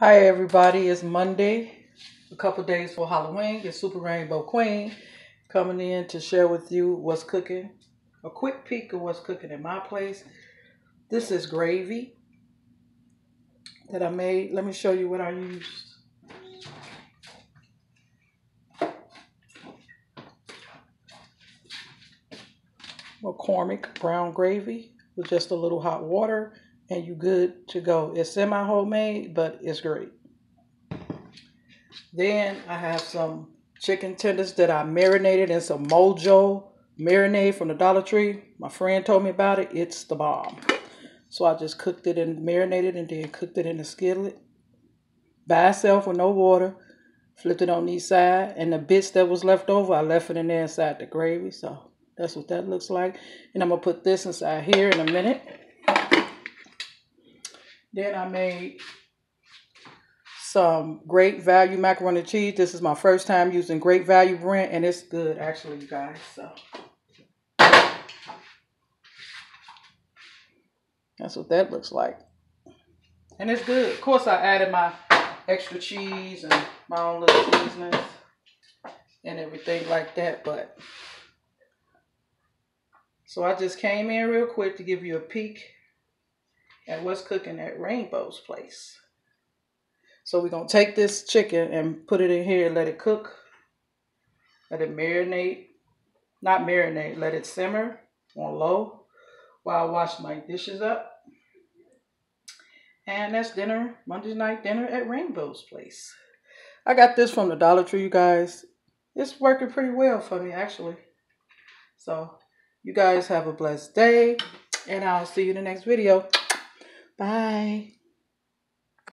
Hi everybody, it's Monday, a couple days for Halloween. It's Super Rainbow Queen coming in to share with you what's cooking. A quick peek of what's cooking in my place. This is gravy that I made. Let me show you what I used. McCormick brown gravy with just a little hot water and you good to go. It's semi-homemade, but it's great. Then I have some chicken tenders that I marinated in some Mojo marinade from the Dollar Tree. My friend told me about it. It's the bomb. So I just cooked it and marinated and then cooked it in the skillet by itself with no water. Flipped it on each side. And the bits that was left over, I left it in there inside the gravy. So that's what that looks like. And I'm going to put this inside here in a minute. Then I made some great value macaroni cheese. This is my first time using great value brand and it's good actually, you guys. So that's what that looks like. And it's good. Of course I added my extra cheese and my own little seasonings and everything like that, but so I just came in real quick to give you a peek at what's cooking at Rainbow's place. So we're going to take this chicken and put it in here and let it cook. Let it marinate. Not marinate, let it simmer on low while I wash my dishes up. And that's dinner, Monday night dinner at Rainbow's place. I got this from the Dollar Tree, you guys. It's working pretty well for me, actually. So, you guys have a blessed day, and I'll see you in the next video. Bye.